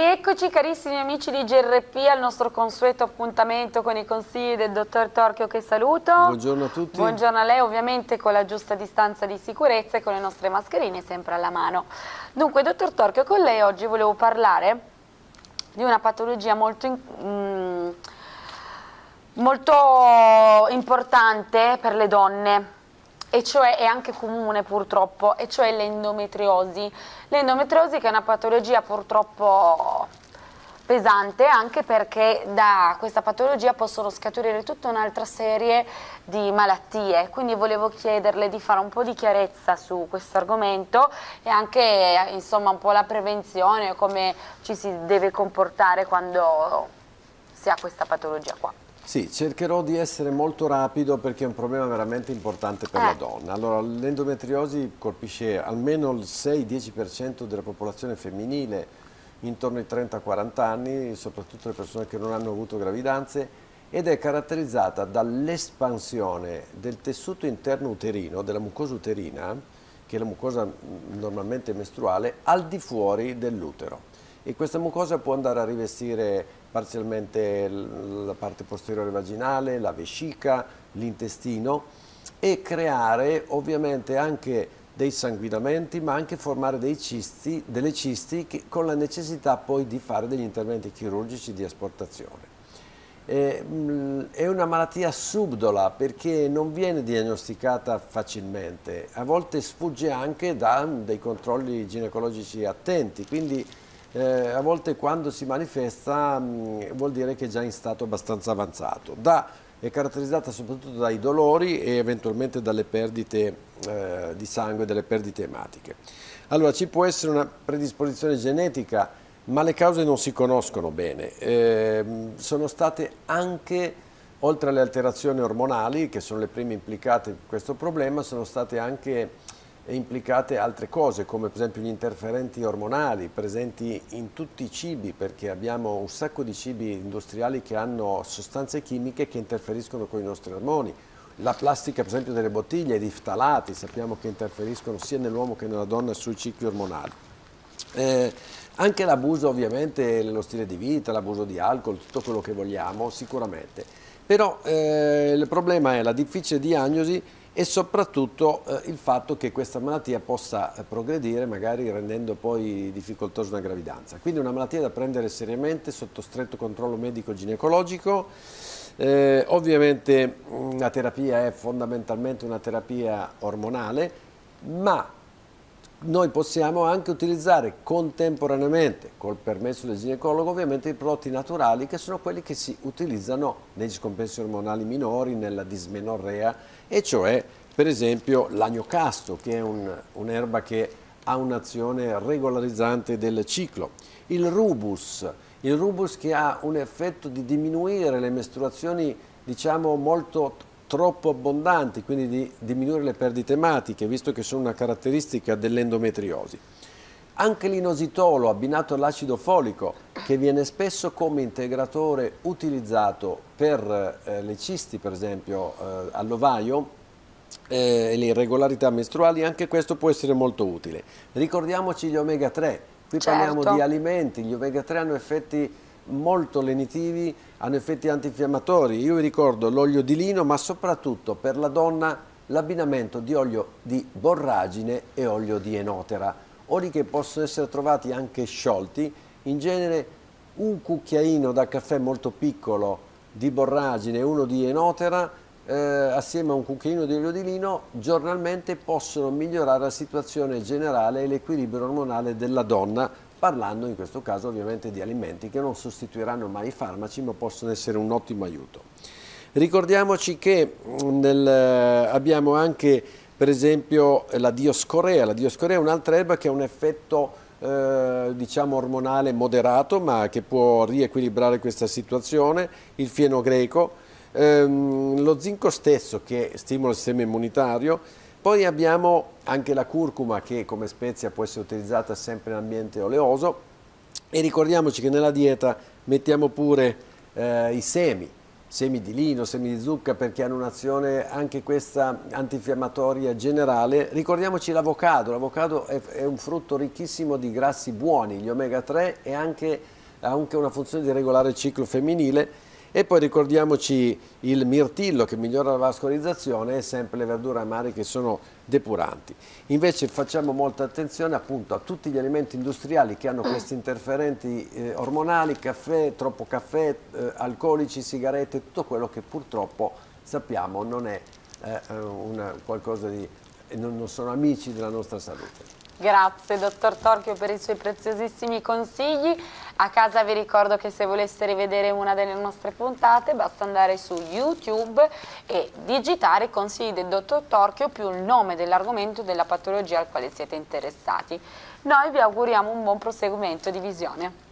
Rieccoci carissimi amici di GRP al nostro consueto appuntamento con i consigli del dottor Torchio che saluto. Buongiorno a tutti. Buongiorno a lei ovviamente con la giusta distanza di sicurezza e con le nostre mascherine sempre alla mano. Dunque dottor Torchio con lei oggi volevo parlare di una patologia molto, in, mm, molto importante per le donne e cioè è anche comune purtroppo, e cioè l'endometriosi. L'endometriosi che è una patologia purtroppo pesante anche perché da questa patologia possono scaturire tutta un'altra serie di malattie, quindi volevo chiederle di fare un po' di chiarezza su questo argomento e anche insomma un po' la prevenzione, come ci si deve comportare quando si ha questa patologia qua. Sì, cercherò di essere molto rapido perché è un problema veramente importante per eh. la donna. Allora, l'endometriosi colpisce almeno il 6-10% della popolazione femminile intorno ai 30-40 anni, soprattutto le persone che non hanno avuto gravidanze, ed è caratterizzata dall'espansione del tessuto interno uterino, della mucosa uterina, che è la mucosa normalmente mestruale, al di fuori dell'utero. E questa mucosa può andare a rivestire parzialmente la parte posteriore vaginale, la vescica, l'intestino e creare ovviamente anche dei sanguinamenti ma anche formare cisti, delle cisti che, con la necessità poi di fare degli interventi chirurgici di asportazione. È una malattia subdola perché non viene diagnosticata facilmente, a volte sfugge anche da dei controlli ginecologici attenti, quindi eh, a volte quando si manifesta mh, mm, vuol dire che è già in stato abbastanza avanzato. Da, è caratterizzata soprattutto dai dolori e eventualmente dalle perdite eh, di sangue, delle perdite ematiche. Allora ci può essere una predisposizione genetica, ma le cause non si conoscono bene. Eh, sono state anche, oltre alle alterazioni ormonali, che sono le prime implicate in questo problema, sono state anche implicate altre cose come per esempio gli interferenti ormonali presenti in tutti i cibi perché abbiamo un sacco di cibi industriali che hanno sostanze chimiche che interferiscono con i nostri ormoni. La plastica per esempio delle bottiglie, i ftalati sappiamo che interferiscono sia nell'uomo che nella donna sui cicli ormonali. Eh, anche l'abuso ovviamente, lo stile di vita, l'abuso di alcol, tutto quello che vogliamo sicuramente. Però eh, il problema è la difficile diagnosi e soprattutto eh, il fatto che questa malattia possa eh, progredire magari rendendo poi difficoltosa una gravidanza. Quindi una malattia da prendere seriamente sotto stretto controllo medico-ginecologico. Eh, ovviamente la terapia è fondamentalmente una terapia ormonale, ma noi possiamo anche utilizzare contemporaneamente, col permesso del ginecologo, ovviamente i prodotti naturali che sono quelli che si utilizzano negli scompensi ormonali minori, nella dismenorrea, e cioè per esempio l'agnocasto, che è un'erba un che ha un'azione regolarizzante del ciclo, il rubus, il rubus che ha un effetto di diminuire le mestruazioni diciamo molto troppo abbondanti, quindi di diminuire le perdite ematiche, visto che sono una caratteristica dell'endometriosi. Anche l'inositolo abbinato all'acido folico, che viene spesso come integratore utilizzato per eh, le cisti, per esempio, eh, all'ovaio, eh, le irregolarità mestruali, anche questo può essere molto utile. Ricordiamoci gli omega 3, qui certo. parliamo di alimenti, gli omega 3 hanno effetti molto lenitivi, hanno effetti antinfiammatori. Io vi ricordo l'olio di lino, ma soprattutto per la donna l'abbinamento di olio di borragine e olio di enotera, oli che possono essere trovati anche sciolti, in genere un cucchiaino da caffè molto piccolo di borragine e uno di enotera eh, assieme a un cucchiaino di olio di lino giornalmente possono migliorare la situazione generale e l'equilibrio ormonale della donna parlando in questo caso ovviamente di alimenti che non sostituiranno mai i farmaci ma possono essere un ottimo aiuto. Ricordiamoci che mm, nel, eh, abbiamo anche per esempio la dioscorea, la dioscorea è un'altra erba che ha un effetto eh, diciamo ormonale moderato ma che può riequilibrare questa situazione, il fieno greco, ehm, lo zinco stesso che stimola il sistema immunitario, poi abbiamo anche la curcuma che come spezia può essere utilizzata sempre in ambiente oleoso e ricordiamoci che nella dieta mettiamo pure eh, i semi. semi di lino, semi di zucca perché hanno un'azione anche questa antinfiammatoria generale. Ricordiamoci l'avocado, l'avocado è, è, un frutto ricchissimo di grassi buoni, gli omega 3 e anche, ha anche una funzione di regolare il ciclo femminile e poi ricordiamoci il mirtillo che migliora la vascolarizzazione e sempre le verdure amare che sono depuranti. Invece facciamo molta attenzione appunto a tutti gli alimenti industriali che hanno questi interferenti eh, ormonali, caffè, troppo caffè, eh, alcolici, sigarette, tutto quello che purtroppo sappiamo non è eh, una, qualcosa di... non sono amici della nostra salute. Grazie dottor Torchio per i suoi preziosissimi consigli. A casa vi ricordo che se voleste rivedere una delle nostre puntate basta andare su YouTube e digitare i consigli del dottor Torchio più il nome dell'argomento della patologia al quale siete interessati. Noi vi auguriamo un buon proseguimento di visione.